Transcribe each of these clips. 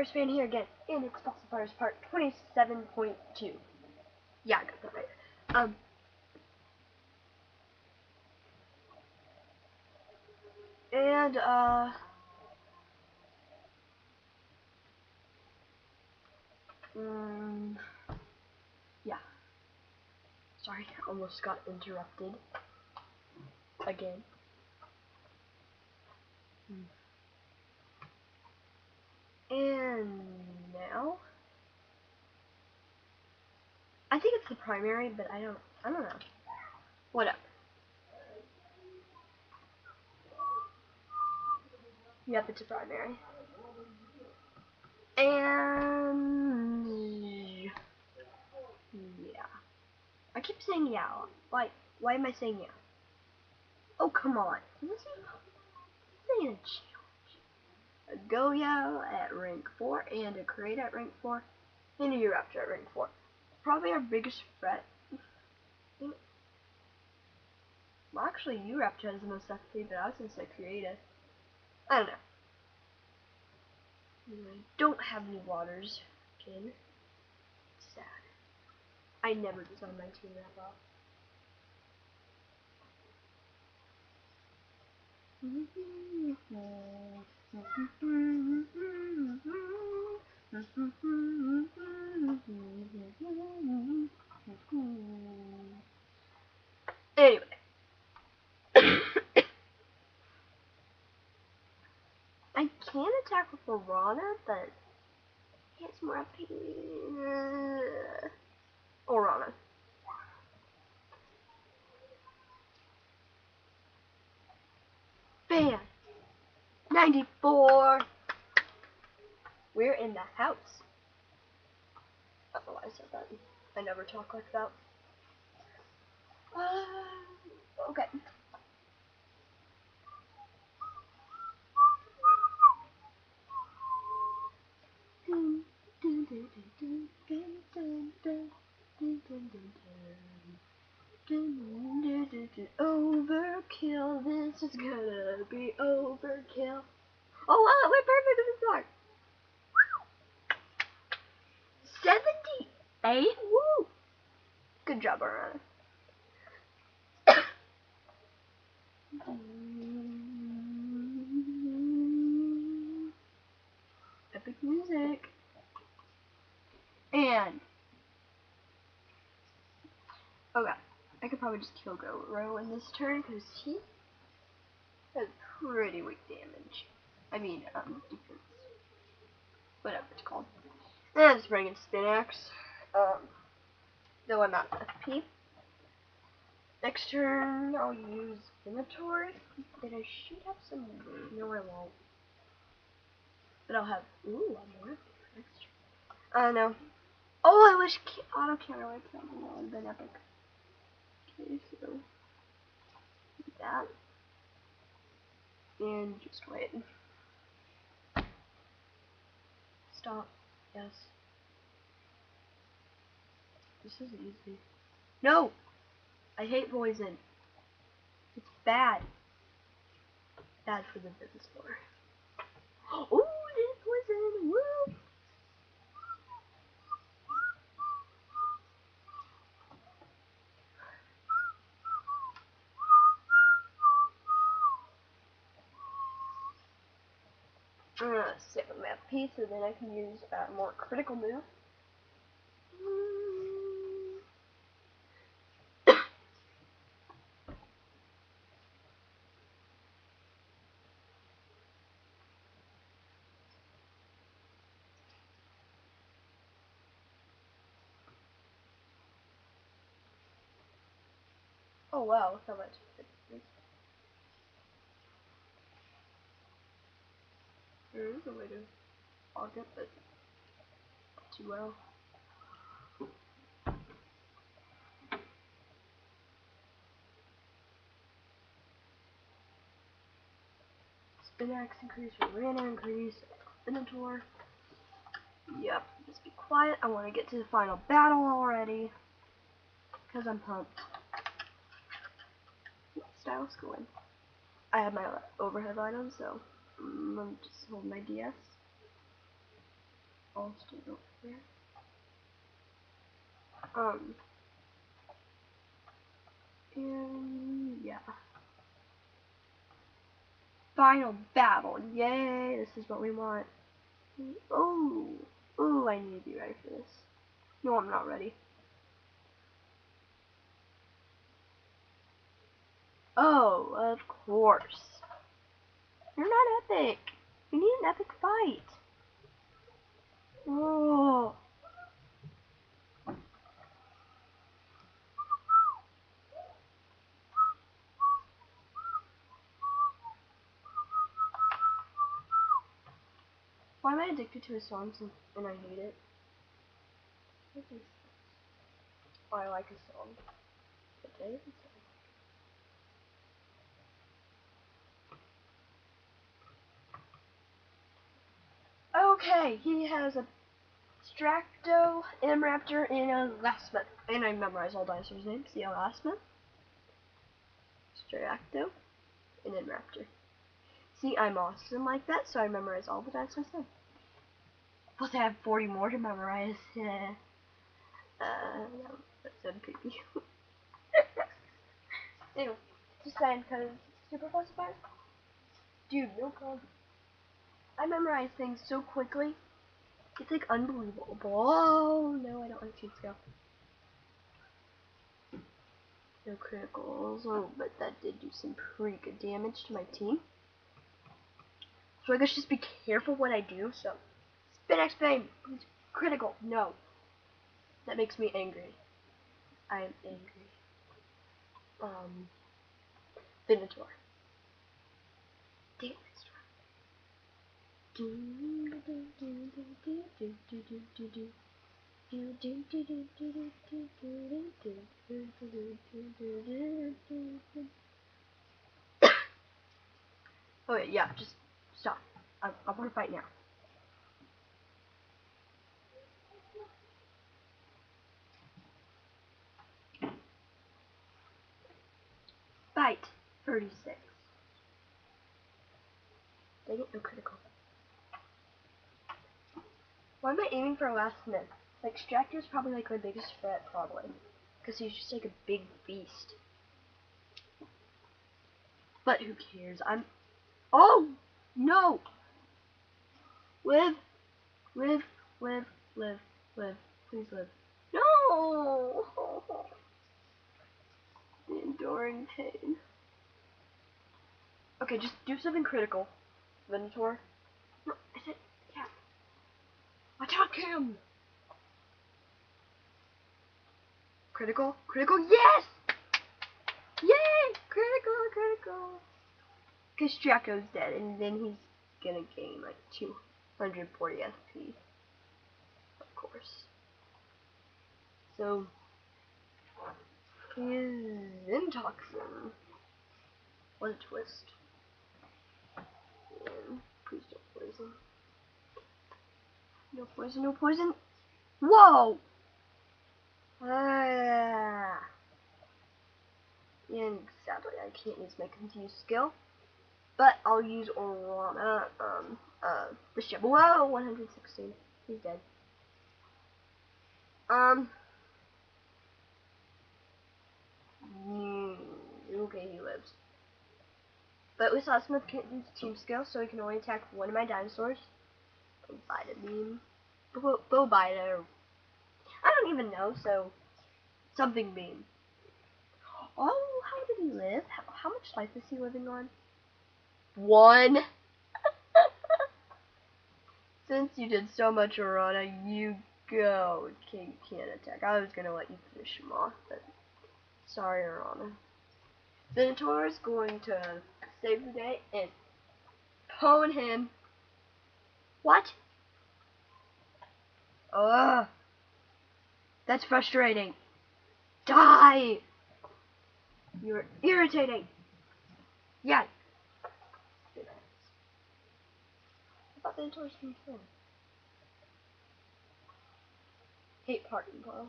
Fossil Fighters fan here again in Fossil Fighters Part 27.2. Yeah, I got that right. Um, and, uh, um, yeah. Sorry, almost got interrupted again. Hmm. And now, I think it's the primary, but I don't, I don't know. Whatever. Yep, it's a primary. And yeah, I keep saying yeah. Why? Why am I saying yeah? Oh come on! Is This challenge. A Goyo at rank four and a Crate at rank four, and a Euraptor at rank four. Probably our biggest threat. Well, actually, Euraptor has the most FP, but I was gonna say Creative. I don't know. I don't have any waters. Again. Sad. I never designed my team that well. Anyway. I can attack with Piranha, but it's more up here. Orana. Bam! 94! We're in the house. I don't know why I said that. I never talk like that. Uh, okay. Overkill, this is gonna be overkill. Oh wow, we're perfect at the start. 78? Woo! Good job, Arana. Epic music. And okay, I could probably just kill Goro in this turn because he has pretty weak damage. I mean, um, defense. Whatever it's called. And bringing Spinax. Um, though I'm not FP. Next turn, I'll use Venator. And I should have some. No, I won't. But I'll have. Ooh, I'm more. I don't know. Oh, I wish auto counter would have been epic. Okay, so that and just wait. Stop. Yes. This is easy. No! I hate poison. It's bad. Bad for the business floor. Oh, poison! Woo! I'm gonna save a piece so then I can use a more critical move. Oh wow, so much. There is a way to log it, but too well. Spinax increase, Rana increase, Venator. Yep, just be quiet. I want to get to the final battle already. Because I'm pumped. Styles going. I have my overhead items, so I'm just hold my DS. I'll stay over. Um. And yeah. Final battle. Yay, this is what we want. Oh, oh, I need to be ready for this. No, I'm not ready. Oh, of course. Epic. We need an epic fight. Oh. Why am I addicted to a song and I hate it? I like a song. Okay. Okay, he has a Stracto, Raptor, and a Elasma. And I memorize all dinosaurs' names. The Elasma, Stracto, and Raptor. See, I'm awesome like that, so I memorize all the dinosaurs' names. Plus, I have 40 more to memorize. uh, no, that's so creepy. Ew, just saying, because super classified. Dude, no problem. I memorize things so quickly. It's like unbelievable. Oh no, I don't like cheat skill. No criticals. Oh, but that did do some pretty good damage to my team. So I guess just be careful what I do. So, spin X Bang, critical. No, that makes me angry. I am angry. Um, Venator. Oh, okay, yeah, just stop. I, I want to fight now. Fight 36. Dang it, no critical. Why am I aiming for last minute? Like, is probably like my biggest threat, probably. Because he's just like a big beast. But who cares? I'm... Oh! No! Live! Live! Live! Live! Live! Please live. No! The enduring pain. Okay, just do something critical. Venator. No, is it? Attack him! Critical? Critical? Yes! Yay! Critical, critical! Because Draco's dead, and then he's gonna gain like 240 SP. Of course. So, his Intoxin. What a twist. Please don't poison. No poison, no poison. Whoa! Ah. And sadly, I can't use my confused skill. But I'll use Orana, um, uh, the ship. Whoa, 116. He's dead. Um. Mm, okay, he lives. But with Smith can't use team skill, so he can only attack one of my dinosaurs. Bida beam. Bo Bida. I don't even know, so something beam. Oh, how did he live? How, how much life is he living on? One. Since you did so much, Arana, you go. King can't attack. I was gonna let you finish him off, but sorry, Arana. Venator is going to save the day and pwn him what? Ugh. That's frustrating. Die! You're irritating. Yeah. I thought the torch can kill. Hate parking, bro.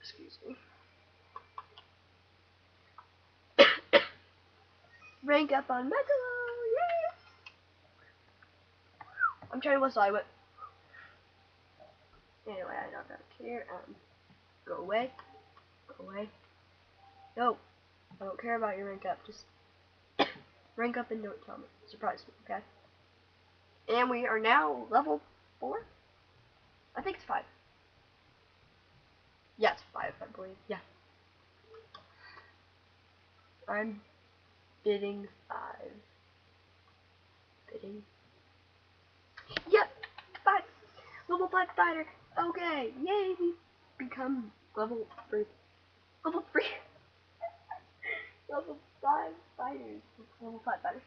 Excuse me. Rank up on Megalo! I'm trying to whistle, I went. Anyway, I don't care. Um, go away. Go away. No, I don't care about your rank up. Just rank up and don't tell me. Surprise me, okay? And we are now level four. I think it's five. Yes, five, I believe. Yeah. I'm bidding five. Bidding. Yep, five. Five fighter. Okay, yay, we become level three. Level three. level five fighters. Level five fighters.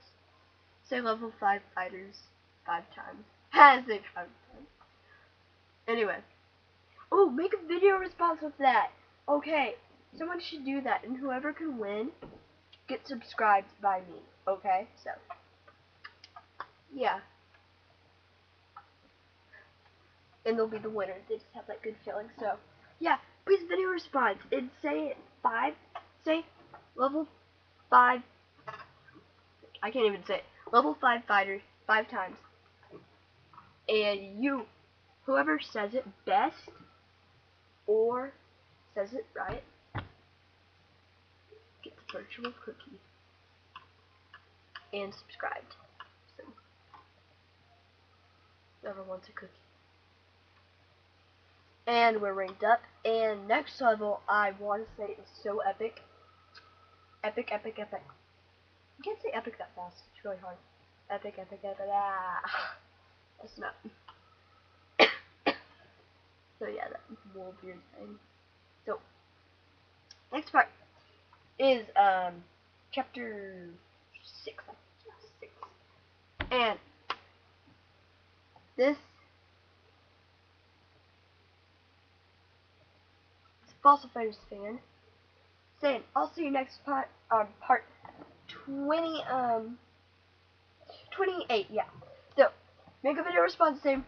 Say level five fighters five times. Has it five times. Anyway. Oh, make a video response with that. Okay, someone should do that, and whoever can win get subscribed by me. Okay, so yeah, and they'll be the winner. They just have that good feeling. So yeah, please video response and say five, say level five. I can't even say it. level five fighter five times, and you, whoever says it best or says it right, get the virtual cookie and subscribed. So, whoever wants a cookie. And we're ranked up. And next level, I want to say is so epic. Epic, epic, epic. You can't say epic that fast. It's really hard. Epic, epic, epic. Ah. That's not. so yeah, that will be thing. So, next part is um chapter six. Six. And this Fossil Fighters fan saying I'll see you next part um part twenty um twenty eight, yeah. So make a video response saying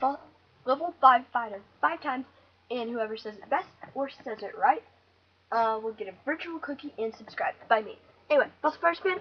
level five fighter five times and whoever says it best or says it right uh, will get a virtual cookie and subscribe by me. Anyway, Fossil Fighters fan,